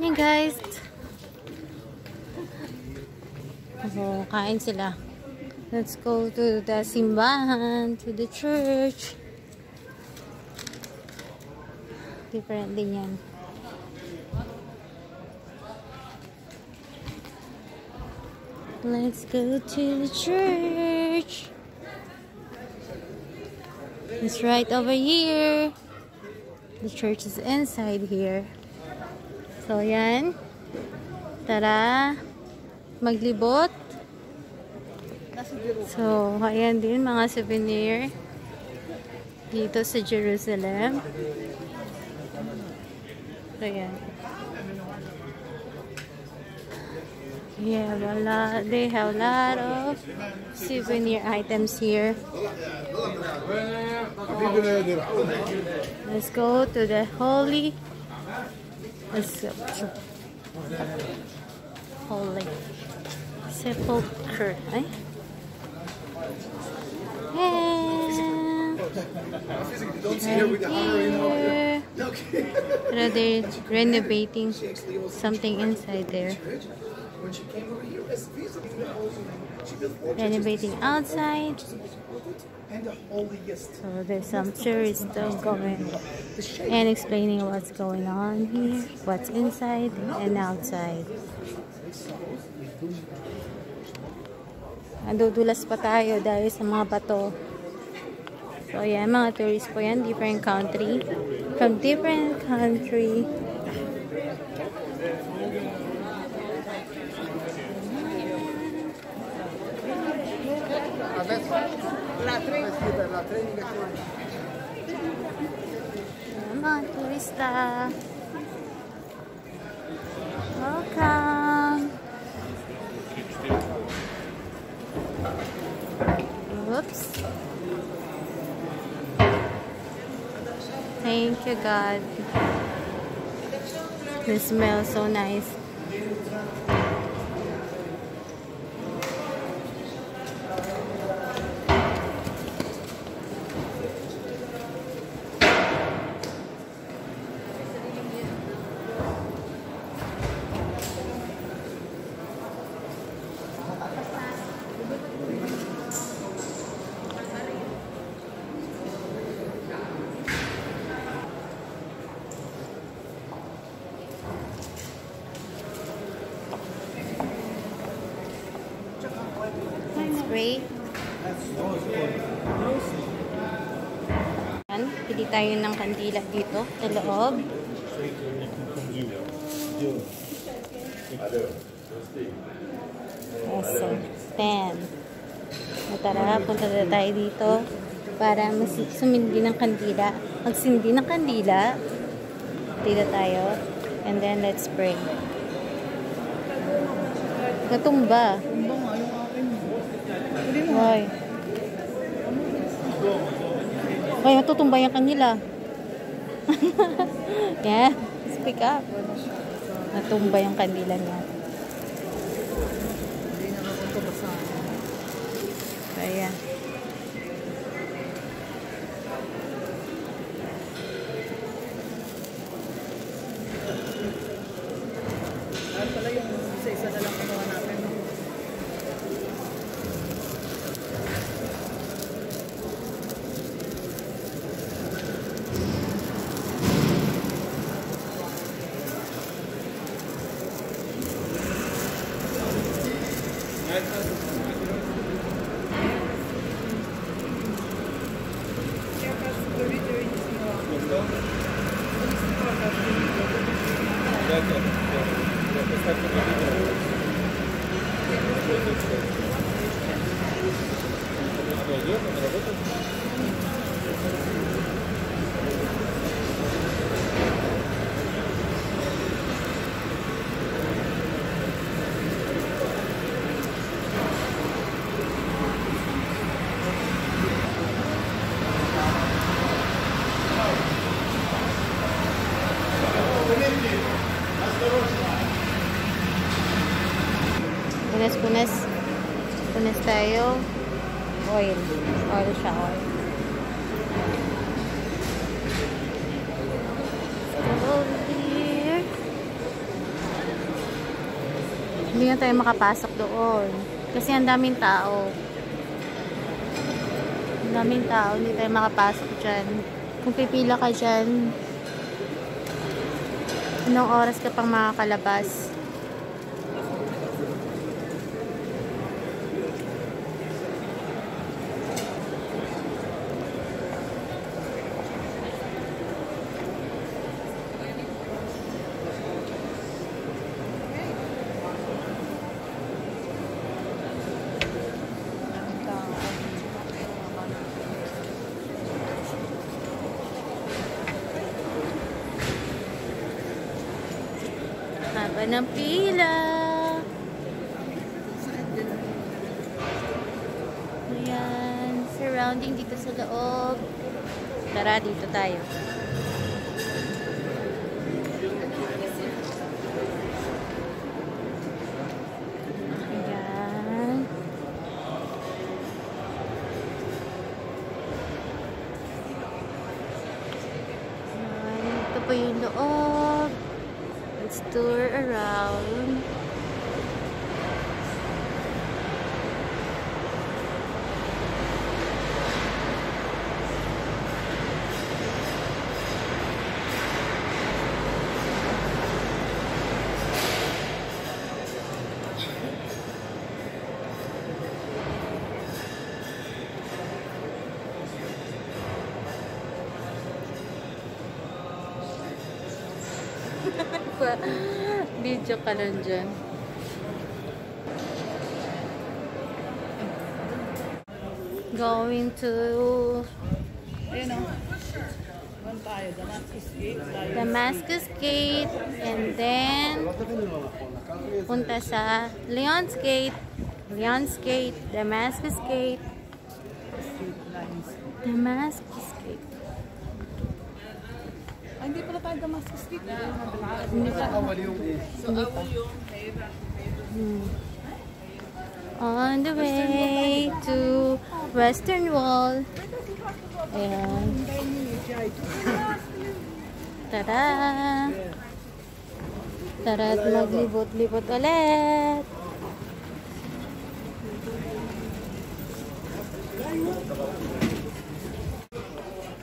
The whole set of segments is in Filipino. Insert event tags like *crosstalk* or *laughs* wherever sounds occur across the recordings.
Yan guys. So, kain sila. Let's go to the simbahan, to the church. Different din yan. Let's go to the church. It's right over here. The church is inside here. So, yan. Tara. Maglibot. So, ayan din mga souvenir dito sa Jerusalem. So, yan. Yeah, a lot, they have a lot of souvenir items here. Let's go to the holy. Let's go. Holy sepulchre. Eh? And right here. They're renovating something inside there. Renovating outside. So there's some tourists still going and explaining what's going on here, what's inside and outside. Nadudulas pa tayo dahil sa mga bato. So yan, mga tourists po yan, different country. From different country. Ayan, mga turista. Welcome. Oops. Thank you, God. The smell so nice. Great. Yan, pili tayo ng kandila dito sa loob. Eso, 10. O tara, punta na tayo dito para sumindi ng kandila. Magsindi ng kandila. Dito tayo. And then, let's pray. Natumba. Hoy. Hoy, matutumba yung kanila. *laughs* yeah, speak up. Natumba yung kanila niya. tayo oil. Oil siya, oil. Hindi na tayo makapasok doon. Kasi ang daming tao. Ang daming tao. Hindi tayo makapasok dyan. Kung pipila ka dyan, anong oras ka pang makakalabas? Haba ng pila. Ayan. Surrounding dito sa loob. Tara, dito tayo. Po yung loob. Let's tour around. Video ka lang dyan. Going to Ayun o. Doon tayo. Damascus Gate. And then punta sa Leon's Gate. Leon's Gate, Damascus Gate. Damascus Gate. Ay, hindi pala tayo Damascus Gate. Hindi pa. So, Hindi pa. Hmm. On the way to Western Wall. Ayan. Tara! Tara at maglibot-libot ulit.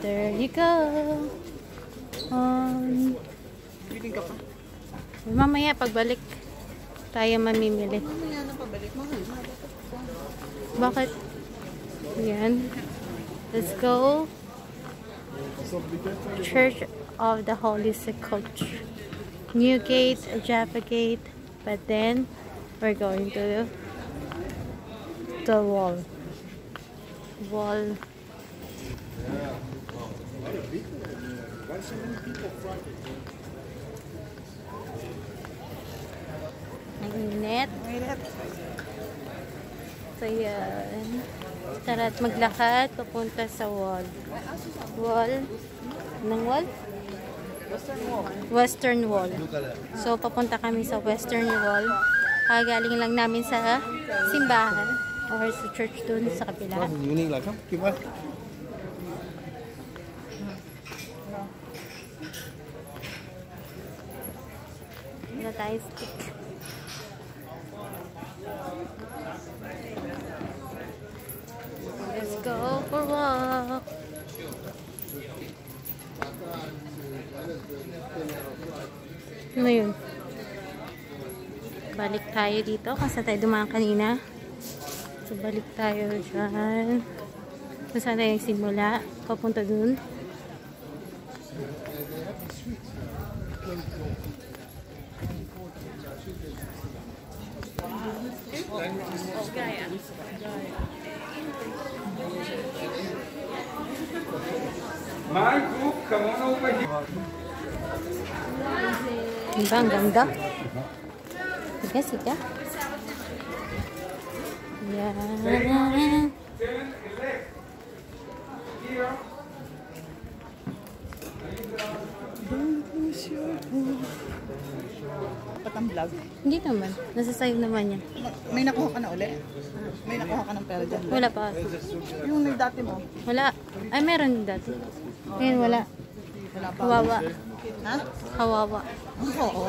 There you go. Um, mamaya pagbalik tayo mamimili. Mamaya na pabalik. Bakit? Yan. Let's go. Church of the Holy Sepulchre. New Gate, Jaffa Gate. But then, we're going to the wall. Wall. Ang init. Mahirap. So, yan. Tara at maglakad papunta sa wall. Wall? Anong wall? Western Wall. Western Wall. So, papunta kami sa Western Wall. Kagaling lang namin sa simbahan or sa church dun sa kapila. Unique là không? Stick. Let's go for walk. Ano yun? Balik tayo dito kasi tayo dumaan kanina. So, balik tayo dyan. Kung saan tayo simula. Papunta dun. My group, come on over here. Diba? Ang ganda. Sige, sige. Yan. Turn left. Here. Dapat ang vlog. Hindi naman. Nasa save naman yan. May nakuha ka na uli? May nakuha ka ng pera dyan? Wala pa. Yung nag dati mo? Wala. Ay, meron dati. Ngayon wala. Wala pa. Kawawa. Ha? Kawawa. Oo.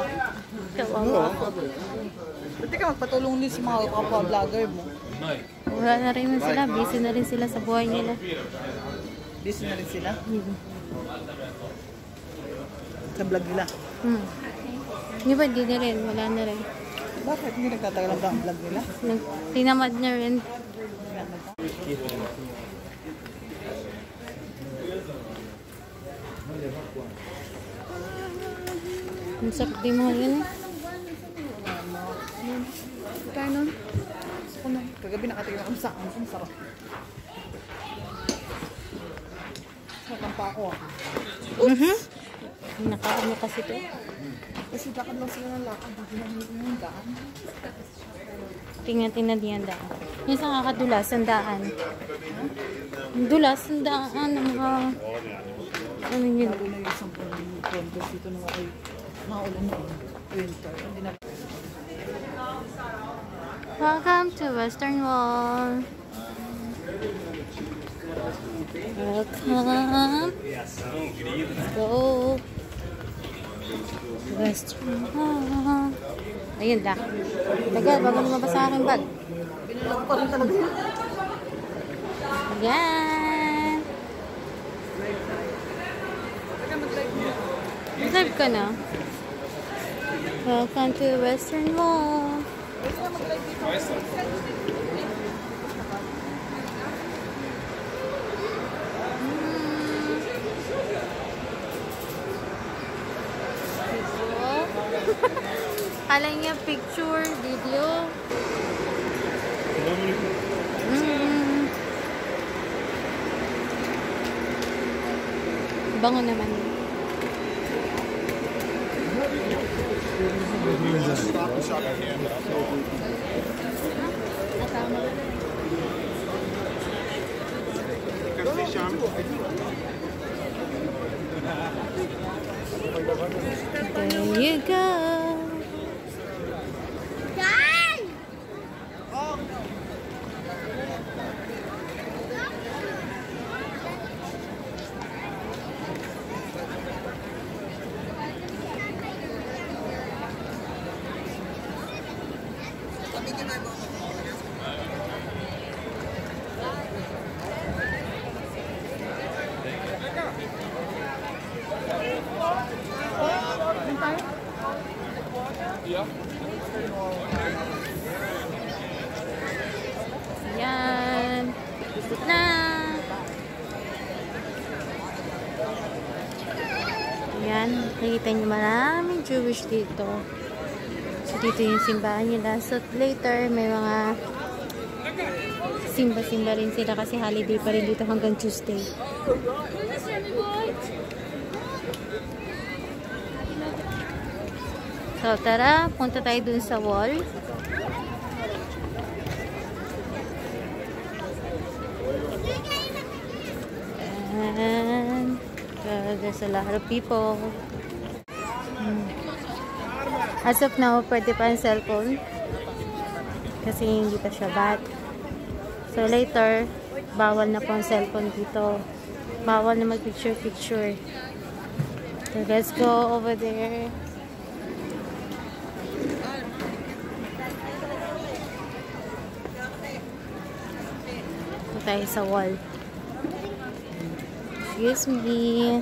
Kawawa. Pwede ka magpatulong din sa mga kapwa-vlogger mo. Wala na rin sila. Busy na rin sila sa buhay nila. Busy na rin sila Hmm. Sa vlog nila. Hmm. Di ba, di na rin. Wala na rin. Bakit hindi nagtatagal ang vlog nila? Nag- Tinamad na rin. Ang sarap di mo yun eh. Kaya nun? Kagabi nakatingin ako sa akin. Ang sarap. Sarap pa ako ah. Mhm. Nakaano kasi to. Kasi lakad lang sila ng lakad. Hindi na yung daan. Tingnan-tingnan diyan daan. Yung sa kakadulas, ang daan. Ang Dulas, ang daan. Ang mga... Ano yun? Lalo na yung isang contest dito na ay maulan na winter. Hindi na Welcome to Western Wall. Welcome. Let's go. Western Wall. Ayun lang. Tagal, bago lumabas sa aking bag. Pinalag pa rin talaga yun. Yan. Teka, mag-live ka na. Welcome to Western Mall. Pwede ka mag-live dito. Kala niya picture, video. Mm. Bango naman. There you go. Yan. Gusto na. Yan. Nakikita niyo maraming Jewish dito. So, dito yung simbahan nila. So, later, may mga simba-simba rin sila kasi holiday pa rin dito hanggang Tuesday. So, tara. Punta tayo dun sa wall. And uh, there's a lot of people. As of now, pwede pa ang cellphone. Kasi hindi pa siya bat. So later, bawal na po ang cellphone dito. Bawal na mag-picture-picture. So let's go over there. Ito tayo sa wall. Excuse me.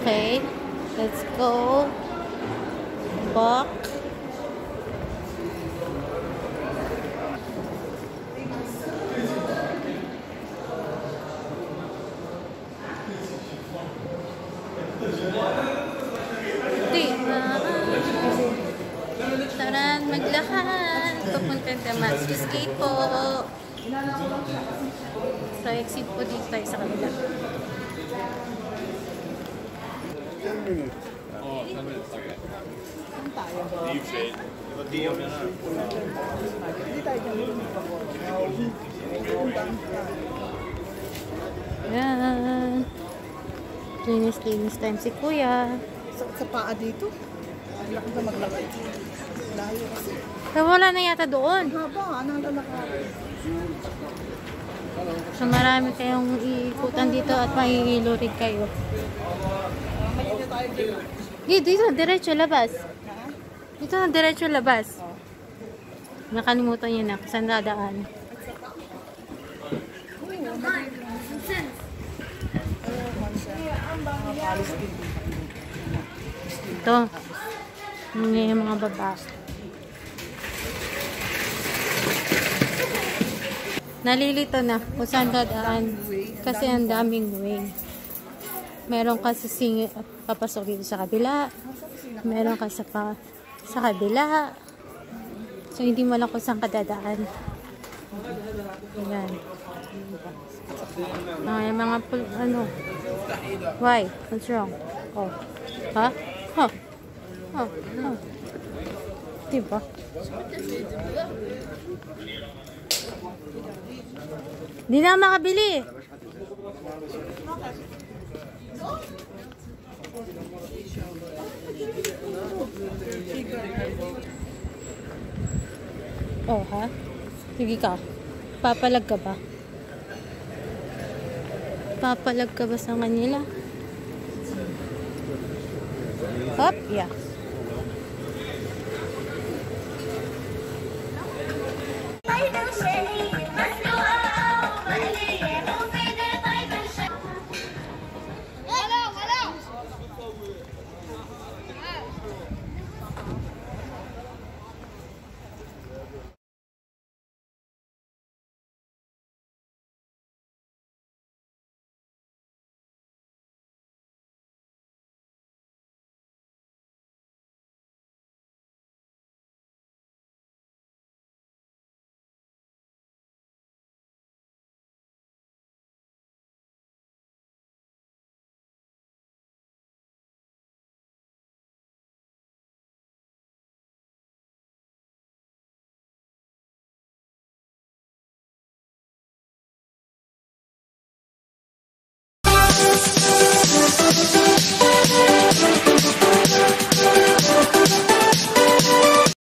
Okay, let's go back. Saan tayo? Hindi tayo dyan. Yan. Linis-linis time si kuya. Sa, sa paa dito. Ang laki na maglakad. Layo kasi. Pero wala na yata doon. Haba, ano ang lalakad? So marami kayong iikutan dito at mahihilurid kayo. Na. Dito, dito, diretso labas. Dito na diretso labas. Oh. Nakalimutan niyo na saan dadaan. Ito. Yung yung mga baba. Nalilito na kung saan dadaan. Kasi ang daming way. Meron ka sa sing papasok dito sa kabila. Meron ka sa pa sa kabila. So, hindi mo alam kung saan ka dadaan. Ayan. Ay, mga pul- ano. Why? What's wrong? Oh. Ha? Huh? Oh. Oh. Diba? Di na makabili. Oh, ha? Sige ka. Papalag ka ba? Papalag ka ba sa kanila? Up, yeah. Say